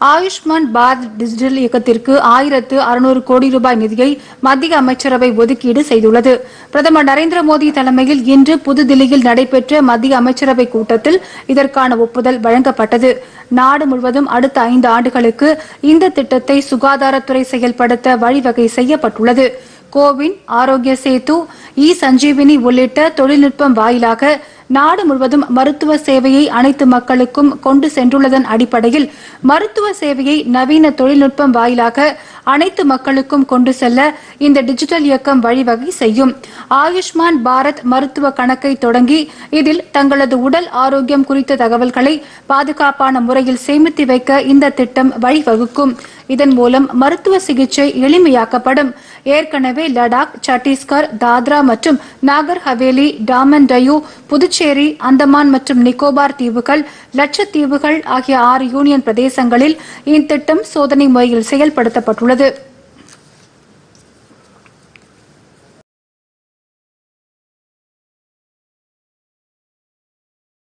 Ayushman Bharat digital இயக்கத்திற்கு ஆயிரத்து அறுநூறு கோடி ரூபாய் நிதியை மத்திய அமைச்சரவை ஒதுக்கீடு செய்துள்ளது. பிரதமர் நரேந்திர மோடி தலைமையில் இன்று புதுதில்லியில் நடைபெற்ற மத்திய அமைச்சரவை கூட்டத்தில் இதற்கான ஒப்புதல் வழங்கப்பட்டது. நாடு முழுவதும் அடுத்த ஐந்து ஆண்டுகளுக்கு இந்த திட்டத்தை சுகாதாரத்துறை செயல்படுத்த வழிவகை செய்யப்பட்டுள்ளது. கோவின் ஆரோக்கிய சேது இ சஞ்சீவினி உள்ளிட்ட தொழில்நுட்பம் வாயிலாக நாடு முழுவதும் மருத்துவ சேவையை அனைத்து மக்களுக்கும் கொண்டு சென்றுள்ளதன் அடிப்படையில் மருத்துவ சேவையை நவீன தொழில்நுட்பம் வாயிலாக அனைத்து மக்களுக்கும் கொண்டு செல்ல இந்த டிஜிட்டல் இயக்கம் வழிவகை செய்யும். ஆயுஷ்மான் பாரத் மருத்துவ கணக்கை தொடங்கி இதில் தங்களது உடல் ஆரோக்கியம் குறித்த தகவல்களை பாதுகாப்பான முறையில் சேமித்து வைக்க இந்த திட்டம் வழிவகுக்கும். இதன் மூலம் மருத்துவ சிகிச்சை எளிமையாக்கப்படும். ஏற்கனவே லடாக் சத்தீஸ்கர் தாத்ரா மற்றும் நாகர் ஹவேலி டாமன் டயூ புதுச்சேரி அந்தமான் மற்றும் நிக்கோபார் தீவுகள் லட்சத்தீவுகள் ஆகிய ஆறு யூனியன் பிரதேசங்களில் இத்திட்டம் சோதனை முறையில் செயல்படுத்தப்பட்டுள்ளது.